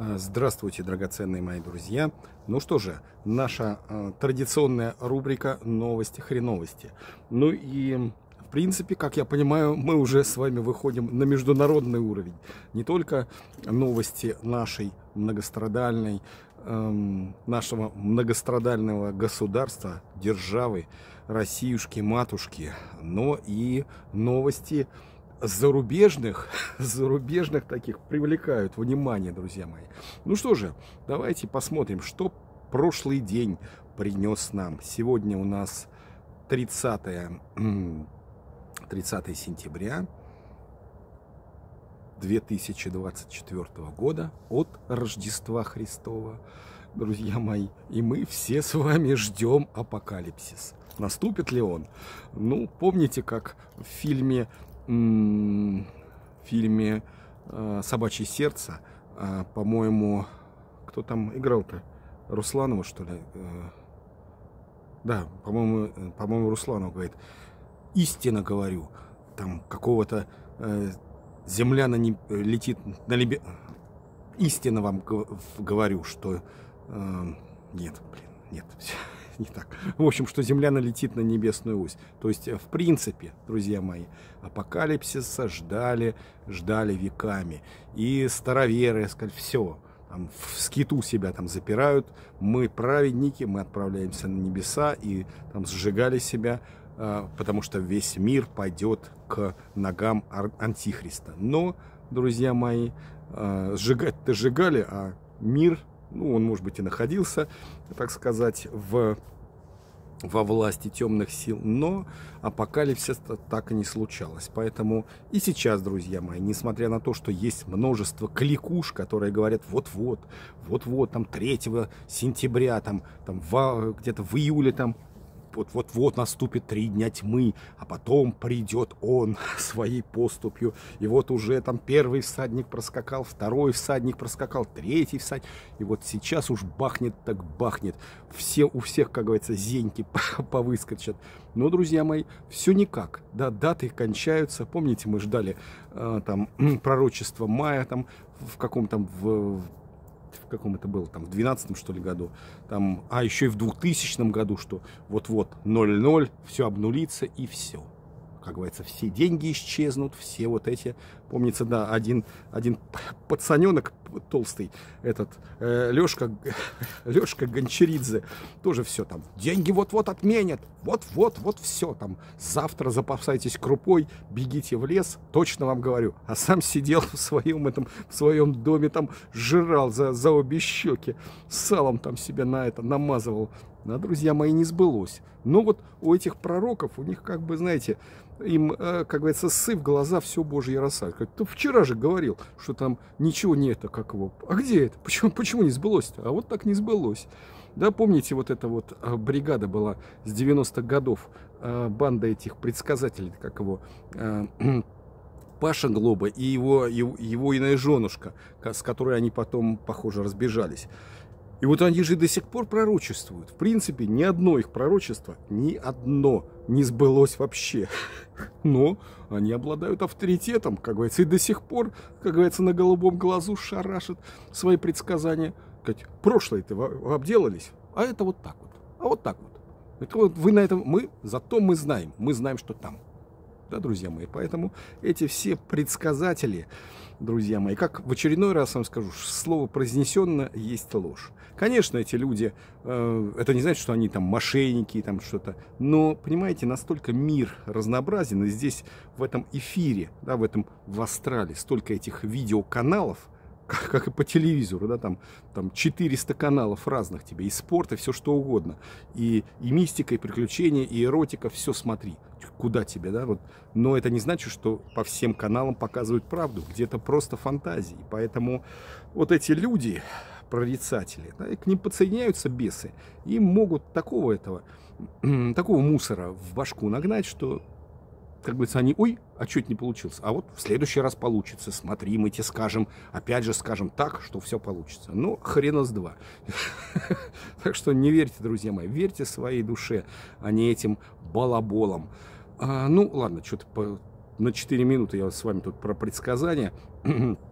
Э, здравствуйте, драгоценные мои друзья. Ну что же, наша э, традиционная рубрика «Новости хреновости». Ну и, в принципе, как я понимаю, мы уже с вами выходим на международный уровень. Не только новости нашей многострадальной, эм, нашего многострадального государства, державы, Россиюшки, матушки, но и новости зарубежных, зарубежных таких привлекают внимание, друзья мои. Ну что же, давайте посмотрим, что прошлый день принес нам. Сегодня у нас 30, 30 сентября 2024 года от Рождества Христова, друзья мои. И мы все с вами ждем апокалипсис. Наступит ли он? Ну, помните, как в фильме фильме э, «Собачье сердце», э, по-моему, кто там играл-то? Русланова, что ли? Э, да, по-моему, по-моему, Русланов говорит, истинно говорю, там какого-то земля на не, летит на небе. Истинно вам говорю, что нет, блин, нет, все не так. В общем, что Земля налетит на небесную ось. То есть, в принципе, друзья мои, апокалипсиса ждали, ждали веками. И староверы сказали, все, там, в скиту себя там запирают, мы праведники, мы отправляемся на небеса и там сжигали себя, а, потому что весь мир пойдет к ногам Антихриста. Но, друзья мои, а, сжигать-то сжигали, а мир ну, он, может быть, и находился, так сказать, в во власти темных сил, но апокалипсис так и не случалось. Поэтому и сейчас, друзья мои, несмотря на то, что есть множество кликуш, которые говорят вот-вот, вот-вот, там 3 сентября, там, там где-то в июле там вот-вот-вот наступит три дня тьмы, а потом придет он своей поступью. И вот уже там первый всадник проскакал, второй всадник проскакал, третий всадник. И вот сейчас уж бахнет так бахнет. Все, у всех, как говорится, зеньки повыскочат. Но, друзья мои, все никак. Да, даты кончаются. Помните, мы ждали э, там пророчество мая там в каком-то в в каком это было, там, в 12 что ли году, там, а еще и в 2000 году, что вот-вот 0-0, все обнулится и все. Как говорится, все деньги исчезнут, все вот эти, помнится, да, один, один пацаненок толстый, этот э, Лешка, Лешка Гончаридзе, тоже все там, деньги вот-вот отменят, вот-вот, вот все там, завтра запасайтесь крупой, бегите в лес, точно вам говорю, а сам сидел в своем этом, в своем доме там, жрал за, за обе щеки, салом там себе на это намазывал, да, друзья мои, не сбылось. Но вот у этих пророков, у них как бы, знаете, им, э, как говорится, сы в глаза все Божье роса. Ты вчера же говорил, что там ничего не это, как его. А где это? Почему, почему не сбылось-то? А вот так не сбылось. Да, помните, вот эта вот э, бригада была с 90-х годов, э, банда этих предсказателей, как его, Паша Глоба и его, его, его иная женушка, с которой они потом, похоже, разбежались. И вот они же до сих пор пророчествуют. В принципе, ни одно их пророчество, ни одно не сбылось вообще. Но они обладают авторитетом, как говорится, и до сих пор, как говорится, на голубом глазу шарашат свои предсказания. Сказать, прошлое-то обделались, а это вот так вот, а вот так вот. Это вот вы на этом, мы, зато мы знаем, мы знаем, что там. Да, друзья мои, поэтому эти все предсказатели, друзья мои. Как в очередной раз вам скажу, слово произнесенно есть ложь. Конечно, эти люди, э, это не значит, что они там мошенники, там что-то, но, понимаете, настолько мир разнообразен, и здесь в этом эфире, да, в этом, в астрале, столько этих видеоканалов, как, как и по телевизору, да, там, там 400 каналов разных тебе, и спорта, все что угодно, и, и мистика, и приключения, и эротика, все смотри куда тебе, да, вот. Но это не значит, что по всем каналам показывают правду, где-то просто фантазии. Поэтому вот эти люди, прорицатели, да, к ним подсоединяются бесы, им могут такого этого, такого мусора в башку нагнать, что как говорится, они, ой, а это не получился? А вот в следующий раз получится. Смотри, мы тебе скажем, опять же скажем так, что все получится. Ну, хрена с два. Так что не верьте, друзья мои, верьте своей душе, а не этим балаболам. А, ну, ладно, что-то на 4 минуты я с вами тут про предсказания.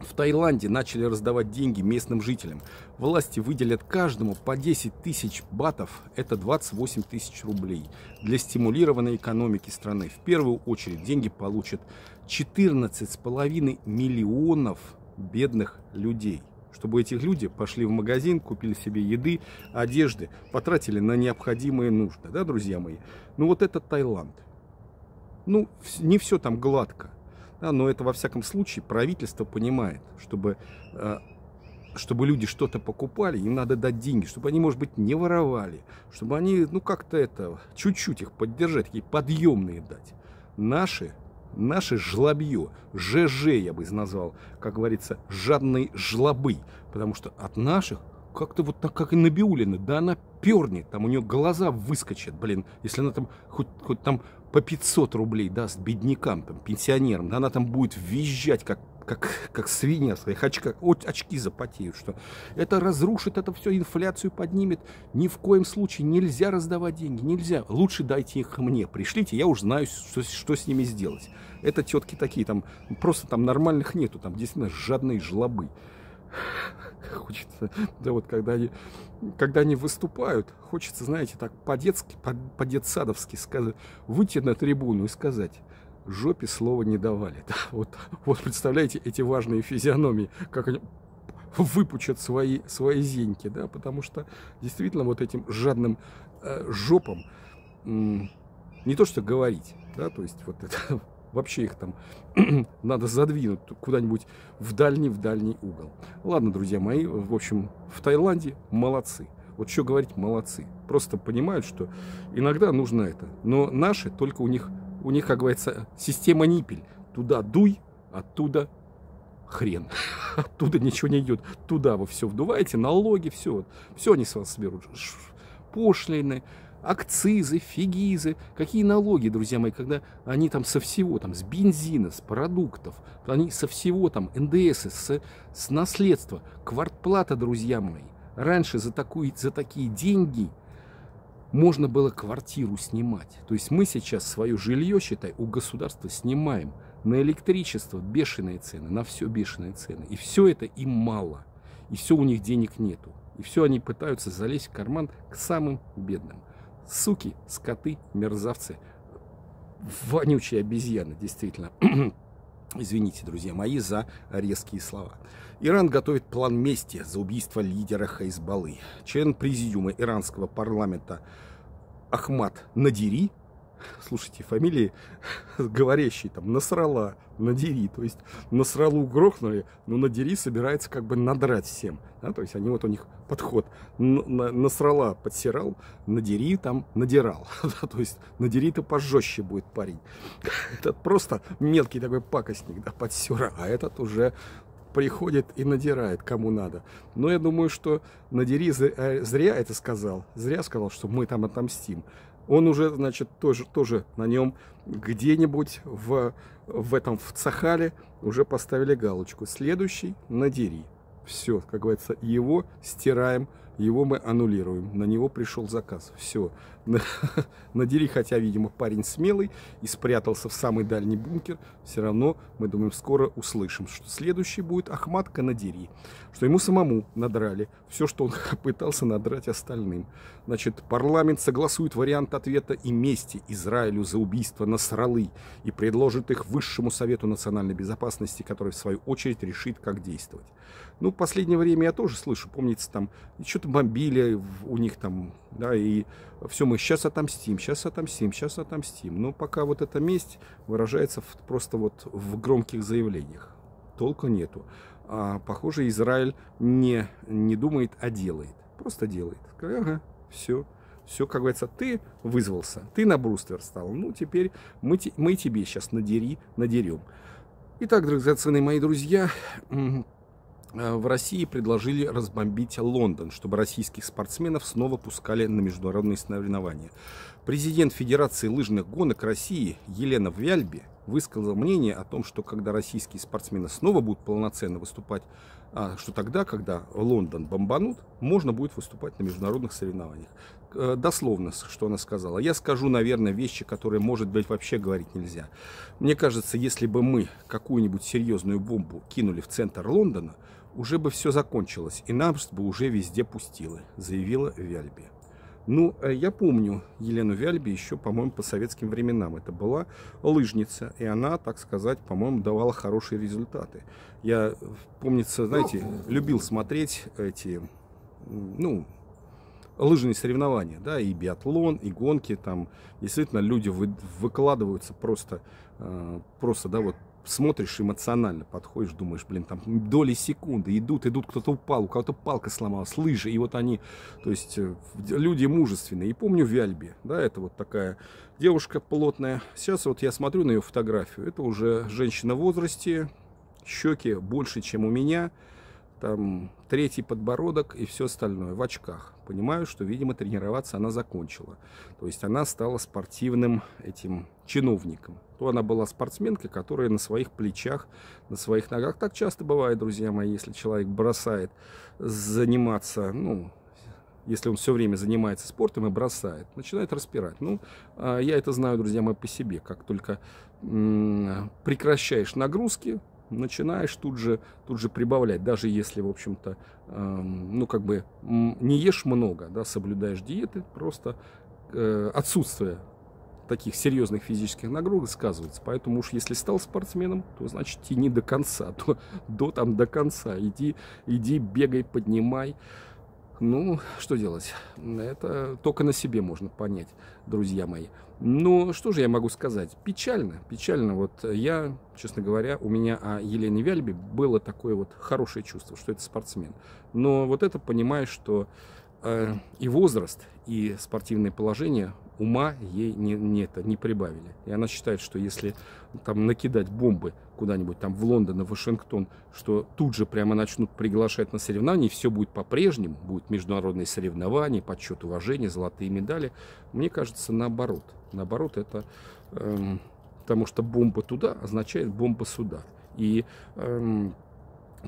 В Таиланде начали раздавать деньги местным жителям. Власти выделят каждому по 10 тысяч батов, это 28 тысяч рублей, для стимулированной экономики страны. В первую очередь деньги получат 14,5 миллионов бедных людей. Чтобы эти люди пошли в магазин, купили себе еды, одежды, потратили на необходимые нужды, да, друзья мои? Ну вот это Таиланд. Ну, не все там гладко. Да, но это во всяком случае правительство понимает, чтобы, э, чтобы люди что-то покупали, им надо дать деньги, чтобы они, может быть, не воровали, чтобы они, ну как-то это, чуть-чуть их поддержать, такие подъемные дать. Наши, наши жлобье, ЖЖ я бы назвал, как говорится, жадные жлобы, потому что от наших как-то вот так, как и Набиулина, да она пернет, там у нее глаза выскочат, блин, если она там хоть, хоть там по 500 рублей даст беднякам, там, пенсионерам, да она там будет визжать, как, как, как свинья в своих очках, очки запотеют, что это разрушит это все, инфляцию поднимет. Ни в коем случае нельзя раздавать деньги, нельзя. Лучше дайте их мне, пришлите, я уже знаю, что, что с ними сделать. Это тетки такие, там просто там нормальных нету, там действительно жадные жлобы. Хочется, да вот когда они, когда они выступают, хочется, знаете, так по-детски, по-детсадовски сказать, выйти на трибуну и сказать, жопе слова не давали. Да, вот, вот представляете эти важные физиономии, как они выпучат свои, свои зеньки, да, потому что действительно вот этим жадным э, жопам м, не то что говорить, да, то есть вот это Вообще их там надо задвинуть куда-нибудь в дальний, в дальний угол. Ладно, друзья мои, в общем, в Таиланде молодцы. Вот что говорить, молодцы. Просто понимают, что иногда нужно это. Но наши, только у них, у них, как говорится, система ниппель. Туда дуй, оттуда хрен. Оттуда ничего не идет. Туда вы все вдуваете, налоги, все. Все они с вас берут. Пошлины, акцизы, фигизы, какие налоги, друзья мои, когда они там со всего, там, с бензина, с продуктов, они со всего там, НДС, с, с наследства, квартплата, друзья мои. Раньше за, такую, за такие деньги можно было квартиру снимать. То есть мы сейчас свое жилье, считай, у государства снимаем. На электричество бешеные цены, на все бешеные цены. И все это им мало. И все у них денег нету. И все они пытаются залезть в карман к самым бедным. Суки, скоты, мерзавцы, вонючие обезьяны, действительно. Извините, друзья мои, за резкие слова. Иран готовит план мести за убийство лидера Хайзбалы. Член президиума иранского парламента Ахмад Надири слушайте, фамилии говорящие, там, Насрала, Надири, то есть Насралу грохнули, но Надири собирается как бы надрать всем, да, то есть они вот у них подход, Насрала подсирал, Надири там надирал, да, то есть Надири-то пожестче будет парень, этот просто мелкий такой пакостник, да, подсера, а этот уже приходит и надирает, кому надо. Но я думаю, что Надири э, зря это сказал. Зря сказал, что мы там отомстим он уже, значит, тоже, тоже на нем где-нибудь в, в этом, в Цахале уже поставили галочку. Следующий надери. Все, как говорится, его стираем его мы аннулируем. На него пришел заказ. Все. Надери, хотя, видимо, парень смелый и спрятался в самый дальний бункер, все равно, мы думаем, скоро услышим, что следующий будет Ахмат Канадири, что ему самому надрали все, что он пытался надрать остальным. Значит, парламент согласует вариант ответа и мести Израилю за убийство Насралы и предложит их Высшему Совету национальной безопасности, который, в свою очередь, решит, как действовать. Ну, в последнее время я тоже слышу, помнится, там, что-то бомбили у них там, да, и все, мы сейчас отомстим, сейчас отомстим, сейчас отомстим. Но пока вот эта месть выражается в, просто вот в громких заявлениях. Толку нету. А, похоже, Израиль не, не думает, а делает. Просто делает. Ага, все. Все, как говорится, ты вызвался, ты на бруствер стал. Ну, теперь мы, мы тебе сейчас надери, надерем. Итак, драгоценные мои друзья, в России предложили разбомбить Лондон, чтобы российских спортсменов снова пускали на международные соревнования. Президент Федерации лыжных гонок России Елена Вяльби, высказал мнение о том, что когда российские спортсмены снова будут полноценно выступать, а, что тогда, когда Лондон бомбанут, можно будет выступать на международных соревнованиях. Э, дословно, что она сказала. Я скажу, наверное, вещи, которые, может быть, вообще говорить нельзя. Мне кажется, если бы мы какую-нибудь серьезную бомбу кинули в центр Лондона, уже бы все закончилось, и нас бы уже везде пустило, заявила Вяльби. Ну, э, я помню Елену Вяльби еще, по-моему, по советским временам. Это была лыжница, и она, так сказать, по-моему, давала хорошие результаты. Я, помнится, знаете, любил смотреть эти, ну, лыжные соревнования, да, и биатлон, и гонки, там действительно люди вы, выкладываются просто, э, просто, да, вот смотришь эмоционально, подходишь, думаешь, блин, там доли секунды, идут, идут, кто-то упал, у кого-то палка сломалась, лыжи, и вот они, то есть э, люди мужественные. И помню Вяльбе, да, это вот такая девушка плотная. Сейчас вот я смотрю на ее фотографию, это уже женщина в возрасте, щеки больше, чем у меня, там третий подбородок и все остальное в очках. Понимаю, что, видимо, тренироваться она закончила. То есть она стала спортивным этим чиновником. То она была спортсменкой, которая на своих плечах, на своих ногах. Так часто бывает, друзья мои, если человек бросает заниматься, ну, если он все время занимается спортом и бросает, начинает распирать. Ну, а я это знаю, друзья мои, по себе. Как только прекращаешь нагрузки, начинаешь тут же, тут же прибавлять, даже если, в общем-то, ну, как бы не ешь много, да, соблюдаешь диеты, просто э, отсутствие таких серьезных физических нагрузок сказывается. Поэтому уж если стал спортсменом, то значит тяни до конца, то, до там до конца. Иди, иди, бегай, поднимай. Ну, что делать? Это только на себе можно понять, друзья мои. Ну, что же я могу сказать? Печально, печально. Вот я, честно говоря, у меня о Елене Вяльбе было такое вот хорошее чувство, что это спортсмен. Но вот это понимаешь, что э, и возраст, и спортивное положение ума ей не, не, это, не прибавили. И она считает, что если там накидать бомбы куда-нибудь там в Лондон, в Вашингтон, что тут же прямо начнут приглашать на соревнования, и все будет по-прежнему, будут международные соревнования, подсчет уважения, золотые медали. Мне кажется, наоборот. Наоборот, это эм, потому что бомба туда означает бомба сюда. И эм,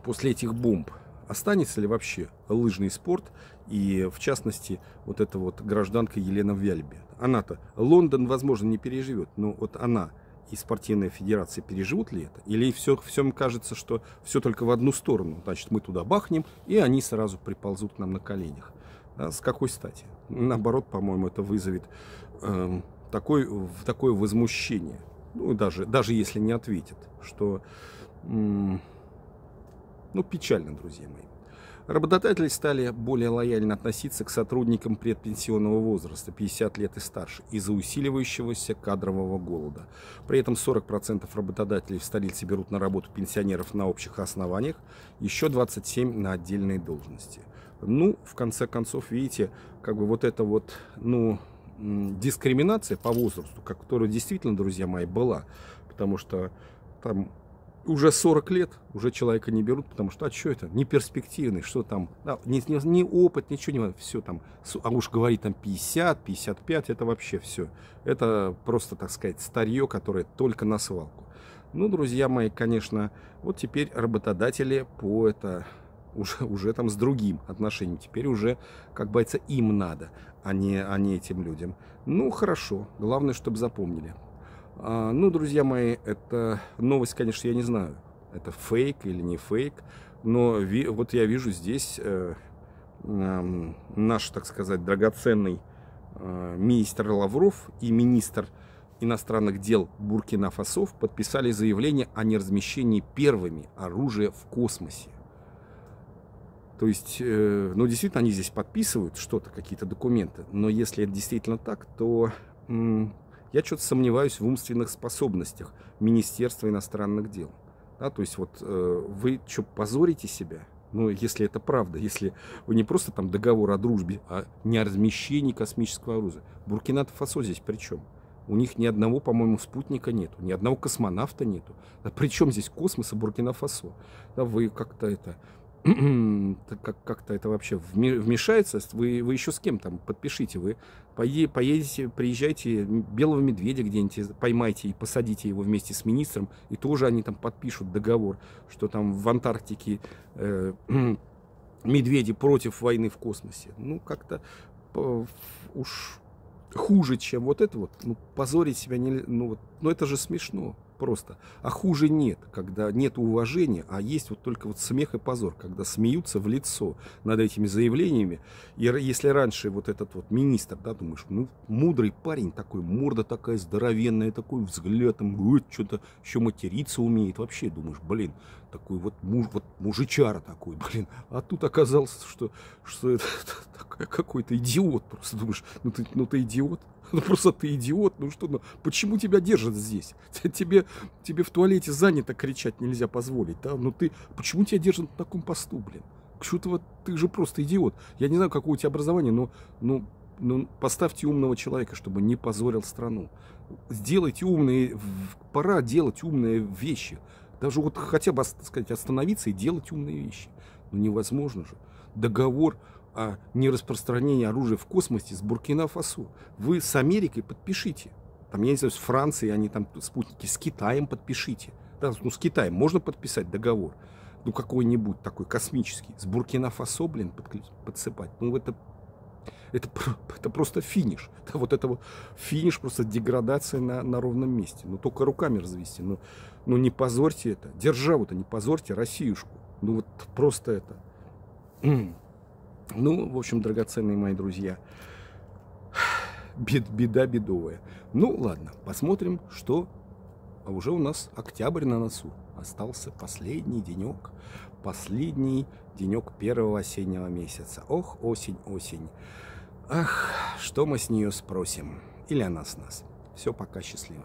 после этих бомб останется ли вообще лыжный спорт и, в частности, вот эта вот гражданка Елена Вяльбе. Она-то Лондон, возможно, не переживет, но вот она и спортивная федерация переживут ли это? Или все, всем кажется, что все только в одну сторону? Значит, мы туда бахнем, и они сразу приползут к нам на коленях. А с какой стати? Наоборот, по-моему, это вызовет э, такой, такое возмущение. Ну, даже, даже если не ответят, что... Э, ну, печально, друзья мои. Работодатели стали более лояльно относиться к сотрудникам предпенсионного возраста 50 лет и старше из-за усиливающегося кадрового голода. При этом 40% работодателей в столице берут на работу пенсионеров на общих основаниях, еще 27% на отдельные должности. Ну, в конце концов, видите, как бы вот это вот, ну, дискриминация по возрасту, которая действительно, друзья мои, была. Потому что там уже 40 лет уже человека не берут, потому что, а что это, не перспективный, что там, да, ни, ни, ни опыт, ничего не все там, а уж говорить там 50, 55, это вообще все, это просто, так сказать, старье, которое только на свалку. Ну, друзья мои, конечно, вот теперь работодатели по это уже, уже там с другим отношением, теперь уже, как бы это им надо, а не, а не этим людям. Ну, хорошо, главное, чтобы запомнили. А, ну, друзья мои, это новость, конечно, я не знаю, это фейк или не фейк, но ви, вот я вижу здесь э, э, наш, так сказать, драгоценный э, министр Лавров и министр иностранных дел Буркина-Фасов подписали заявление о неразмещении первыми оружия в космосе. То есть, э, ну, действительно, они здесь подписывают что-то, какие-то документы, но если это действительно так, то я что-то сомневаюсь в умственных способностях Министерства иностранных дел. Да, то есть вот э, вы что, позорите себя? Ну, если это правда, если вы не просто там договор о дружбе, а не о размещении космического оружия. Буркина-Фасо здесь при чем? У них ни одного, по-моему, спутника нету, ни одного космонавта нету. Да при чем здесь космос и Буркина-Фасо? Да вы как-то это как- как-то это вообще вмешается. Вы, вы еще с кем там подпишите. Вы поедете, приезжайте, белого медведя где-нибудь поймайте и посадите его вместе с министром, и тоже они там подпишут договор, что там в Антарктике э, медведи против войны в космосе. Ну, как-то уж хуже, чем вот это вот. Ну, позорить себя не... Ну, вот, ну это же смешно просто. А хуже нет, когда нет уважения, а есть вот только вот смех и позор, когда смеются в лицо над этими заявлениями. И если раньше вот этот вот министр, да, думаешь, ну, мудрый парень такой, морда такая здоровенная, такой взгляд, там, что-то еще материться умеет, вообще думаешь, блин, такой вот муж, вот мужичара такой, блин. А тут оказалось, что, что это, это какой-то идиот просто. Думаешь, ну ты, ну ты идиот. Ну просто ты идиот, ну что, ну почему тебя держат здесь? Тебе, тебе в туалете занято кричать нельзя позволить, да? Ну ты, почему тебя держат на таком посту, блин? Что-то вот, ты же просто идиот. Я не знаю, какое у тебя образование, но, ну, ну, поставьте умного человека, чтобы не позорил страну. Сделайте умные, пора делать умные вещи. Даже вот хотя бы, так сказать, остановиться и делать умные вещи. Ну невозможно же. Договор о нераспространении оружия в космосе с Буркина-Фасо. Вы с Америкой подпишите. Там, я не знаю, с Францией, они там спутники, с Китаем подпишите. Да, ну, с Китаем можно подписать договор. Ну, какой-нибудь такой космический. С Буркина-Фасо, блин, подсыпать. Ну, это, это, это просто финиш. Да, вот это вот финиш, просто деградация на, на ровном месте. Ну, только руками развести. Ну, ну, не позорьте это. Державу-то не позорьте, Россиюшку. Ну, вот просто это. Ну, в общем, драгоценные мои друзья, бед, беда бедовая. Ну, ладно, посмотрим, что... А уже у нас октябрь на носу. Остался последний денек, последний денек первого осеннего месяца. Ох, осень, осень. Ах, что мы с нее спросим? Или она с нас? Все, пока, счастливо.